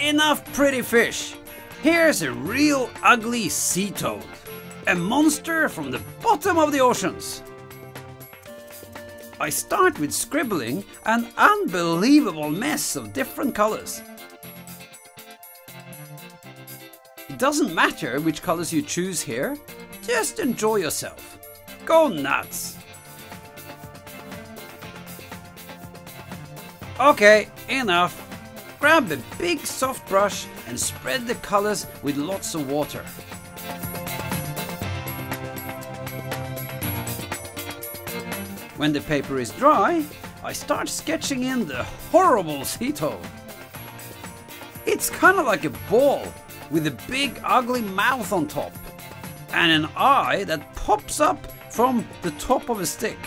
Enough pretty fish. Here's a real ugly sea toad. A monster from the bottom of the oceans. I start with scribbling an unbelievable mess of different colors. It doesn't matter which colors you choose here, just enjoy yourself. Go nuts! Okay, enough. Grab a big soft brush and spread the colors with lots of water. When the paper is dry, I start sketching in the horrible toad. It's kind of like a ball with a big ugly mouth on top and an eye that pops up from the top of a stick.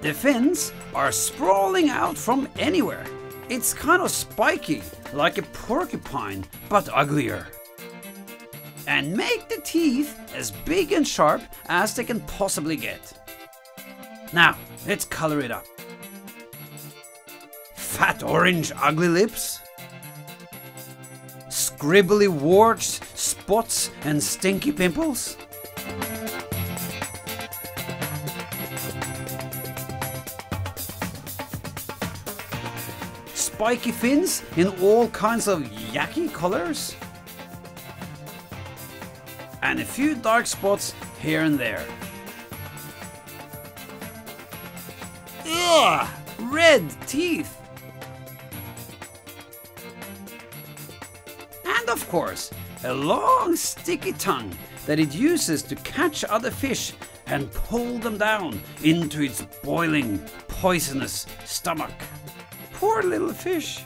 The fins are sprawling out from anywhere. It's kind of spiky, like a porcupine, but uglier. And make the teeth as big and sharp as they can possibly get. Now, let's color it up. Fat orange ugly lips. Scribbly warts, spots, and stinky pimples. Spiky fins in all kinds of yucky colors. And a few dark spots here and there. Ugh! Red teeth! And of course, a long sticky tongue that it uses to catch other fish and pull them down into its boiling, poisonous stomach. Poor little fish.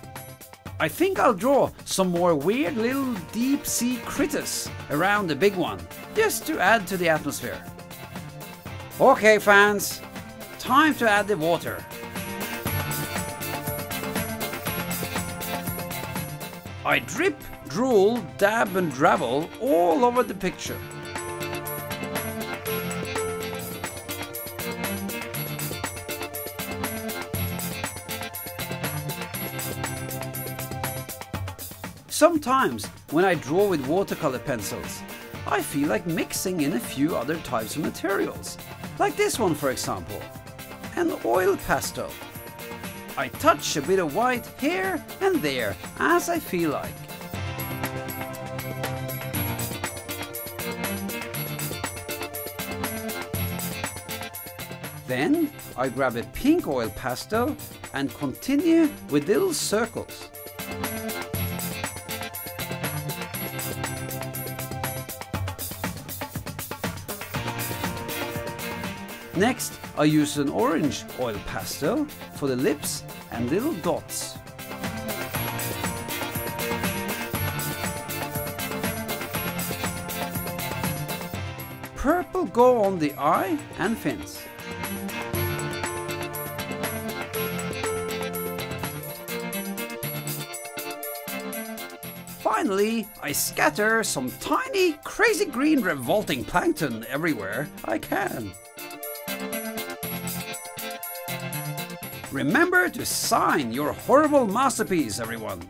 I think I'll draw some more weird little deep sea critters around the big one, just to add to the atmosphere. Okay, fans, time to add the water. I drip, drool, dab and dravel all over the picture. Sometimes, when I draw with watercolor pencils, I feel like mixing in a few other types of materials, like this one for example, an oil pastel. I touch a bit of white here and there as I feel like. Then I grab a pink oil pastel and continue with little circles. Next, I use an orange oil pastel for the lips and little dots. Purple go on the eye and fins. Finally, I scatter some tiny, crazy green revolting plankton everywhere I can. Remember to sign your horrible masterpiece, everyone.